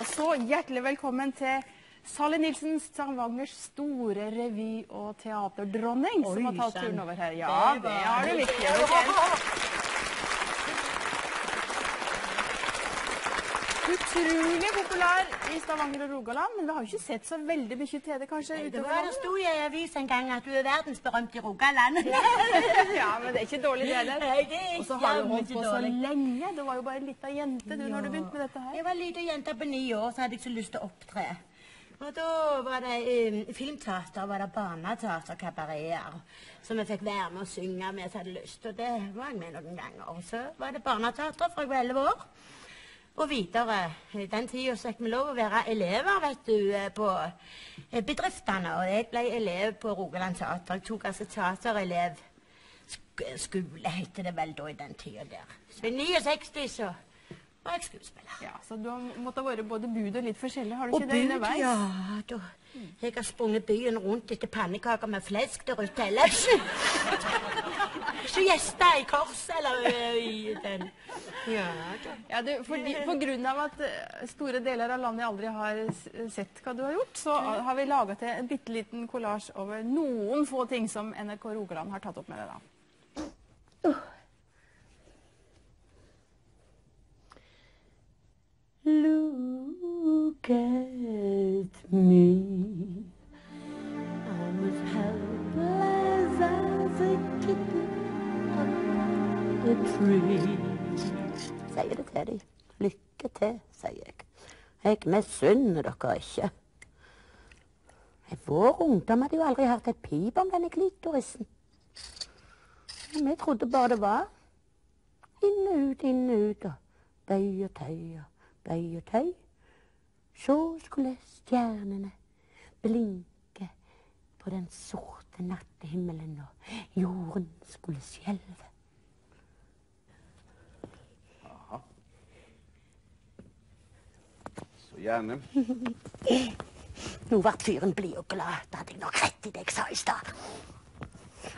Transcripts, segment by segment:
Og så hjertelig velkommen til Sally Nilsen, Stavangers store revy- og teaterdronning, som har tatt turen over her. Ja, det har du virkelig Utrolig populær i Stavanger og Rogaland, men vi har jo ikke sett så veldig mye til det kanskje Det utover var det sto i avis en gang at du er verdensberømt i Rogaland. Ja, men det er ikke dårlig det heller. Nei, det er Og så har du holdt på så lenge. Du var jo bare ei lita jente du når du begynte med dette her. Jeg var lita jente på ni år, så hadde jeg så lyst til å opptre. Og da var det um, filmteater, var det barneteaterkabareter som jeg fikk være med og synge med jeg hadde lyst. Og det var jeg med noen ganger. Og så var det barneteater fra jeg var elleve år. Og videre. I den tida fikk vi lov å være elever, vet du, eh, på eh, bedriftene. Og jeg ble elev på Rogaland Teater. Jeg tok altså teaterelev skole, heter det vel da i den tida der. Så i 69 så var jeg skuespiller. Ja, Så du har måttet være både bud og litt forskjellig, har du Og ikke det bud, underveis? ja. Da. Jeg har sprunget byen rundt etter pannekaker med flesk til Ruth ellers. Så gjester i kors eller i den. Ja da. Ja, du, fordi, på grunn av at eh, store deler av landet aldri har sett hva du har gjort, så har vi laget til en bitte liten kollasj over noen få ting som NRK Rogaland har tatt opp med deg. da. Til, sier jeg. Jeg misunner dere ikke. Vår ungdom hadde jo aldri hørt et pip om denne klitorisen. Vi trodde bare det var inn og ut, inn og ut, og bøy og tøy og bøy og tøy. Så skulle stjernene blinke på den sorte nattehimmelen, og jorden skulle skjelve. Så gjerne. Nå ble fyren blid og glad. Da hadde jeg nok rett i det jeg sa i stad.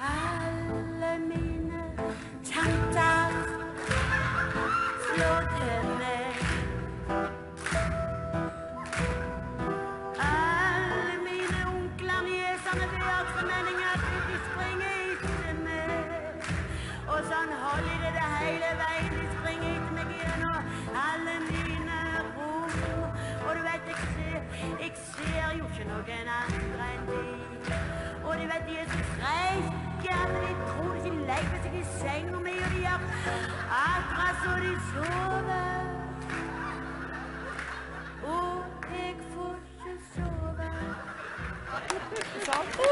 Alle mine tanter slå jeg ser, jeg ser jo ikke noen andre enn de. Og du vet, de er så freike at de tror de legger seg i senga mi, og de gjør akkurat så de sover. Og jeg får ikke sove. Sånn. Å,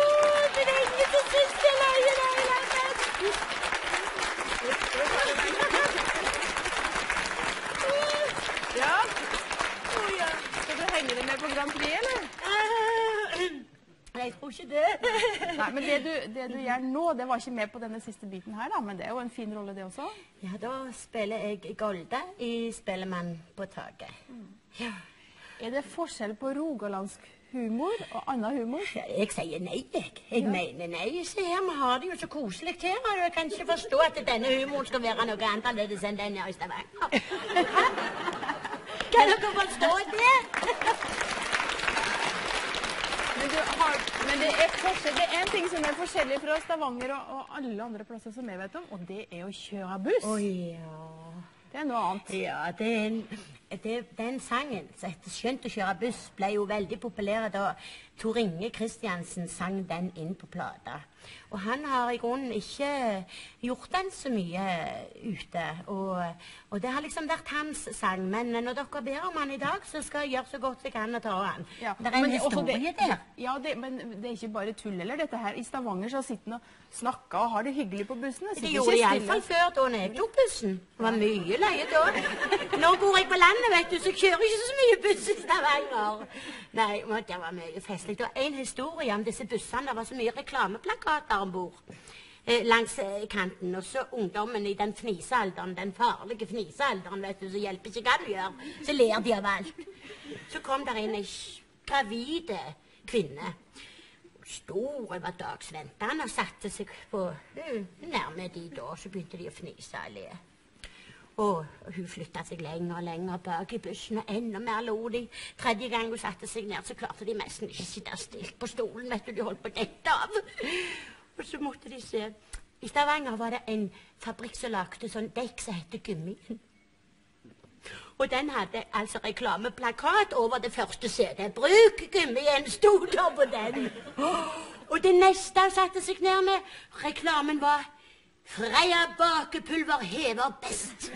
det er ingen som syns det er løye, det hele tatt. Ja. Skal du henge deg med på Grand Prix, eller? Nei, jeg tror ikke det. Nei, men det du, det du gjør nå, det var ikke med på denne siste biten her, da. Men det er jo en fin rolle, det også. Ja, da spiller jeg Golde i Spellemann på taket. Ja. Er det forskjell på rogalandsk humor og annen humor? Ja, Jeg sier nei, jeg. Jeg mener nei. Se her, vi har det jo så koselig her. Og jeg kan ikke forstå at denne humoren skal være noe annerledes enn den i Stavanger. Kan dere forstå det? Men, du har, men det, er det er en ting som er forskjellig fra Stavanger og, og alle andre plasser som jeg vet om, og det er å kjøre buss. Oh, ja. Det er noe annet. Ja, den, det, den sangen som heter 'Skjønt å kjøre buss', ble jo veldig populær da Tor Inge Kristiansen sang den inn på plata. Og han har i grunnen ikke gjort den så mye ute. Og, og det har liksom vært hans sang. Men når dere ber om han i dag, så skal jeg gjøre så godt jeg kan og ta han. Ja, Det er en men historie det, der. Ja, det, men det er ikke bare tull eller dette her. I Stavanger så sitter han og snakker og har det hyggelig på bussen. Det gjorde de iallfall før da jeg tok bussen. Det var mye løye da. Nå bor jeg på landet, vet du, så kjører ikke så mye buss i Stavanger. Nei, men det var mye festlig. Det var en historie om disse bussene. Det var så mye reklameplakater om bord. Eh, langs eh, kanten. Og så ungdommen i den fnisealderen, den farlige fnisealderen, vet du, så hjelper ikke hva du gjør. Så ler de av alt. Så kom der inn ei gravide kvinne. Stor var dagsventende og satte seg på uh, nærme de da. Så begynte de å fnise og le. Og hun flytta seg lenger og lenger bak i bussen, og enda mer lo de. Tredje gang hun satte seg ned, så klarte de nesten ikke sitte stilt på stolen. vet du, De holdt på å dette av. Og så måtte de se. I Stavanger var det en fabrikk som lagde sånn dekk som heter Gummien. Og den hadde altså reklameplakat over det første CD. Bruk gummien, sto der på den. Og det neste han satte seg ned med, reklamen var Freia bakepulver hever best.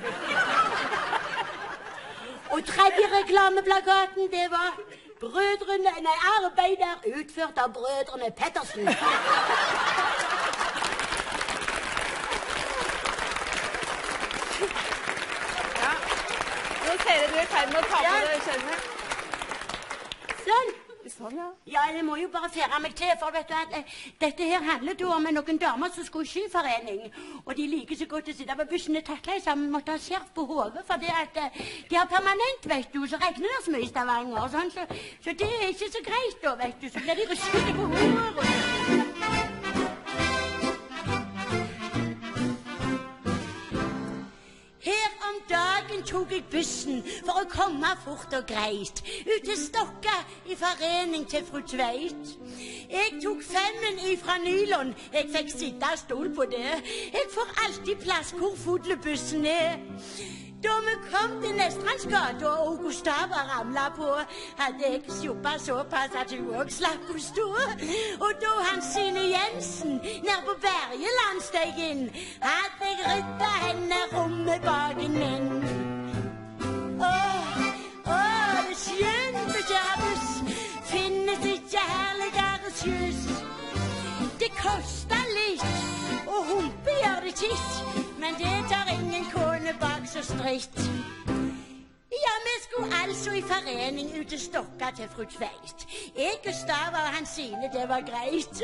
Og tredje reklameplakaten, det var Brødrene Nei, arbeid er utført av brødrene Pettersen. Ja. Nå ser jeg du er i ferd med å ta på deg skjermen. Sånn. Sånn, ja. Ja, jeg må jo bare fære meg til, for vet du at eh, dette her handler da om noen damer som skulle i skiforening. Og de liker så godt å sitte på bussen og takle sammen, måtte ha skjerf på hodet. For det at eh, de har permanent, vet du, så regner det så mye i Stavanger. Sånn, så, så det er ikke så greit da, vet du. Så blir de rystete på håret. Om dagen tok jeg bussen for å komme fort og greit. Ut til Stokka i forening til fru Tveit. Jeg tok femmen ifra nylon. Jeg fikk sitte stol på det. Jeg får alltid plass hvor fuglebussen er. Vi kom til Nestrans gate og Gustava ramla på, hadde jeg så såpass at hun òg slapp å stå. Og da Hansine Jensen nær på Bergeland steg inn, hadde jeg rydda henne rommet baken min. Åh, åh, det skjønte kjærus, finnes ikke herligere skyss. Det koster litt, bak. Ja, vi skulle altså i forening ut til Stokka til fru Tveit. Jeg, Gustava og Hansine, det var greit.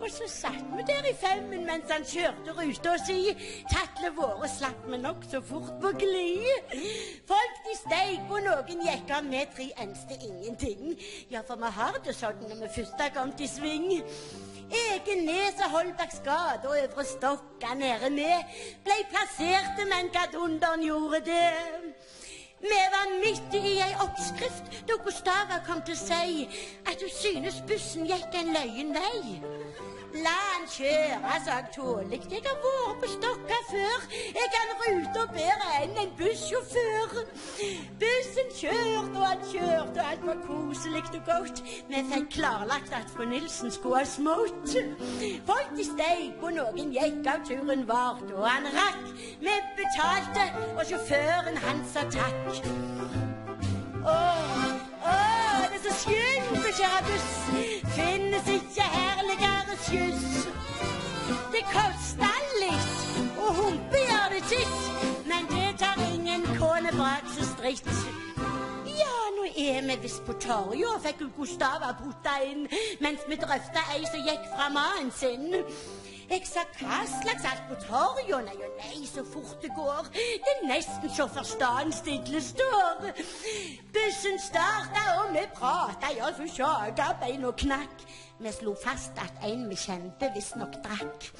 Og så satt vi der i femmen mens han kjørte ruta si. Tatle våre slapp vi nokså fort på glid. Folk de steg og noen gikk av med tre eneste ingenting. Ja, for vi har det sånn når vi først har kommet i sving. Egenes og Holbergs gate og Øvre Stokka nede med blei plasserte, men Gadunderen gjorde det. Vi var midt i ei oppskrift da Gustava kom til å si at hun synes bussen gikk en løyen vei. La han kjøre, sa jeg tålig. Jeg har vært på Stokka før. Jeg kan rute bedre enn en bussjåfør. Bussen kjørte, og han kjørte, og alt var koselig og godt. Vi fikk klarlagt at fru Nilsen skulle ha smått. Folk de steg, og noen gikk av turen vart, og han rakk. Vi betalte, og sjåføren han sa takk. Åh, åh, det er så skjønt å kjøre buss. Finnes ikke herligere skyss. Det koster litt, og humpe gjør det titt. Men det tar ingen kone bak så stritt. Ja, nå er vi visst på torget, og fikk Gustava putta inn mens vi drøfta ei som gikk fra mannen sin. Jeg sa hva slags alt på torget? Nei og nei, så fort det går. Det er nesten så forstanden stille står. Bussen starta, og vi prata, ja, så sjaga bein og knakk. Vi slo fast at en vi kjente visstnok drakk.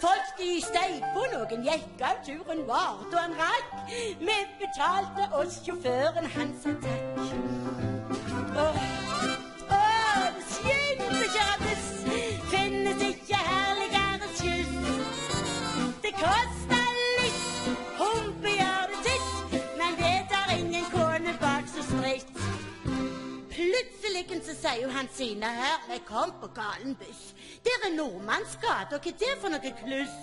Folk de steig på, noen gikk av turen vart, og han rakk. Vi betalte oss sjåføren, han sa takk. Sier jo han sine her Vi kom på galen buss. Der er Nordmannsgata, og hva er det for noe kluss?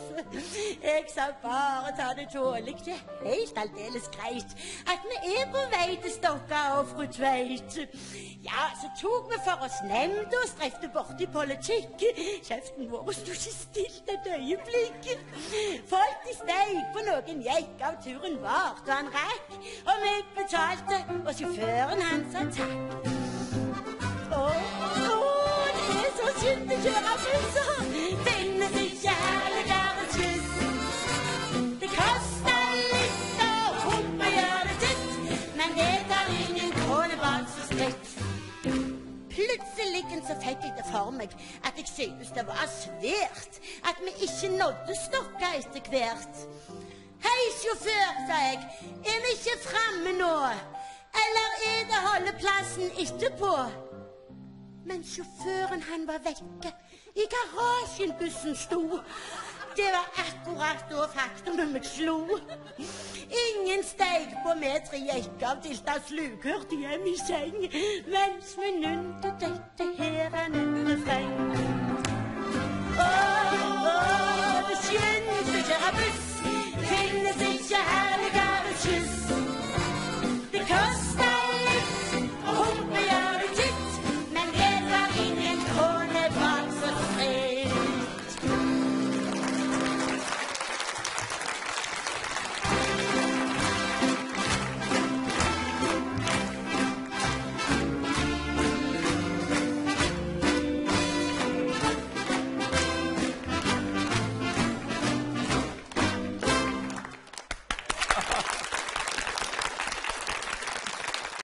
Jeg sa bare ta det tålig. Det er helt aldeles greit at vi er på vei til Stokka og fru Tveit. Ja, så tok vi for oss nemnda og strefte borti politikk. Kjeften vår sto ikke stille et øyeblikk. Folk de steig på noen gikk av turen vart, og han rakk. Og vi betalte, og sjåføren han sa takk. Det er så synd å kjøre busser. Finnes ikke herligere kyss. Det koster litt, og humpe gjør det titt, men det tar ingen bak så stritt. Plutselig så fikk jeg det for meg at jeg synes det var svært at vi ikke nådde Stokka etter hvert. Hei, sjåfør, sa jeg. Er vi ikke framme nå? Eller er det holdeplassen etterpå? Men sjåføren, han var vekke. I garasjen bussen sto. Det var akkurat da faktumet slo. Ingen steig på med tre da slukhørte hjem i seng mens vi nynte dette her er